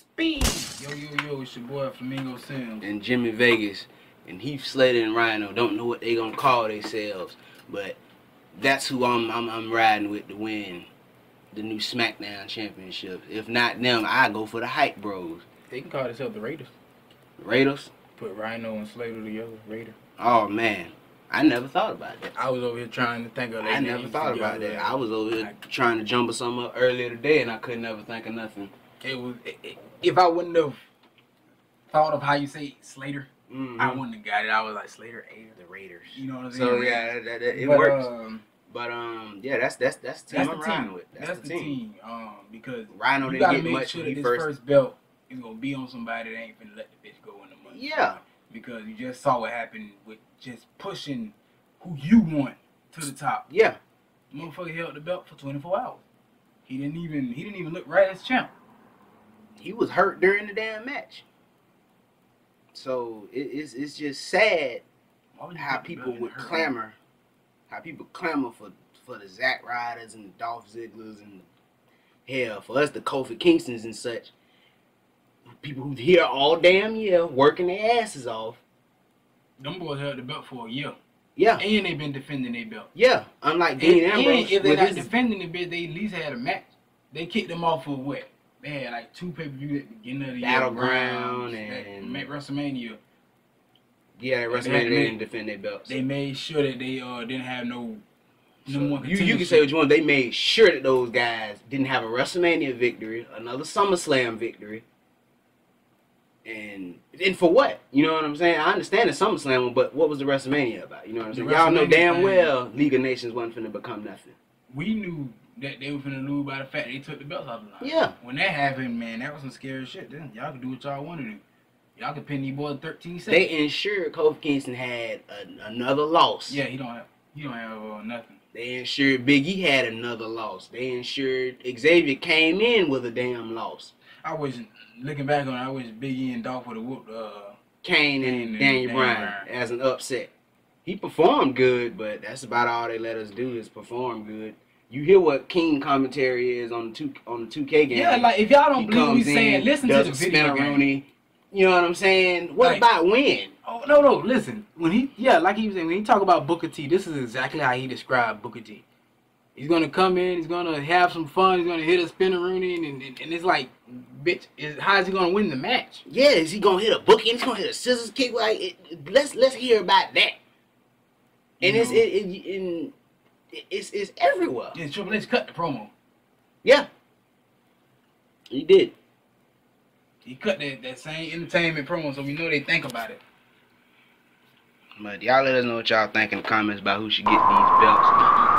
Speed. Yo, yo, yo, it's your boy Flamingo Sims. and Jimmy Vegas and Heath Slater and Rhino don't know what they gonna call themselves, but that's who I'm I'm, I'm riding with to win the new SmackDown Championship. If not them, I go for the Hype Bros. They can call themselves the Raiders. Raiders. Put Rhino and Slater together, Raider. Oh man, I never thought about that. I was over here trying to think of I never thought about that. I was over here trying to jumble something up earlier today, and I couldn't ever think of nothing. It was it, it- if I wouldn't have thought of how you say Slater, Mhm. I wouldn't have got it. I was like Slater Ada. the Raiders. You know what I'm saying? So yeah, that, that, it But, works. Um, but um, yeah, that's that's that's the team that's I'm the riding team. with. That's, the team. team. Um, because Rhino didn't get make much sure that this first. first belt is gonna be on somebody that ain't gonna let the bitch go in the money. Yeah. Because you just saw what happened with just pushing who you want to the top. Yeah. Motherfucker held the belt for 24 hours. He didn't even he didn't even look right as champ. He was hurt during the damn match. So it, it's it's just sad Why would you how people would clamor, how people clamor for for the Zack Ryders and the Dolph Ziggler's and hell for us the Kofi Kingstons and such. People who here all damn year working their asses off. Them boys held the belt for a year. Yeah, And they've been defending their belt. yeah. Unlike And, Dean and Ambrose, if they're not his- defending the belt, they at least had a match. They kicked them off for what? They had like two pay per view at the beginning of the Battleground year. Rounds, and- WrestleMania. yeah, WrestleMania they made- didn't defend their belts. They made sure that they uh didn't have no So you, you can say what you want. They made sure that those guys didn't have a WrestleMania victory, another SummerSlam victory, and and for what? You know what I'm saying? I understand the SummerSlam one, but what was the WrestleMania about? You know what I'm saying? Y'all know damn well League of Nations wasn't finna become nothing. we knew that they were finna lose by the fact they took the belts off the line. Yeah. When that happened, man, that was some scary shit. Then y'all could do what y'all want to do. Y'all could pin these boys 13 seconds. They ensured Kofi Kingston had a, another loss. yeah, he don't have he don't have uh, nothing. They ensured Big E had another loss. They ensured Xavier came in with a damn loss. I wish looking back on it, I wish Big E and Dolph would have whooped uh Kane and and Daniel Daniel Bryan. as an upset. He performed good, but that's about all they let us do is perform good. You hear what King commentary is on the two on the two K game. Yeah, like if y'all don't believe what comes saying, listen to the video game. spinaroonie. You know what I'm saying? What Like- about win? Oh no no, listen. When he yeah, like he was saying, when he talk about Booker T, this is exactly how he described Booker T. He's gonna come in, he's gonna have some fun, he's gonna hit a Spinaroonie, and, and, and it's like, bitch, is how is he gonna win the match? Yeah, is he gonna hit a Bookend? He's gonna hit a scissors kick. Like, it, let's let's hear about that. And You it's know? it, it, in- it's it's everywhere. Yeah, Triple H cut the promo. Yeah, he did. He cut that, that same entertainment promo, so we know they think about it. But y'all let us know what y'all think in the comments about who should get these belts.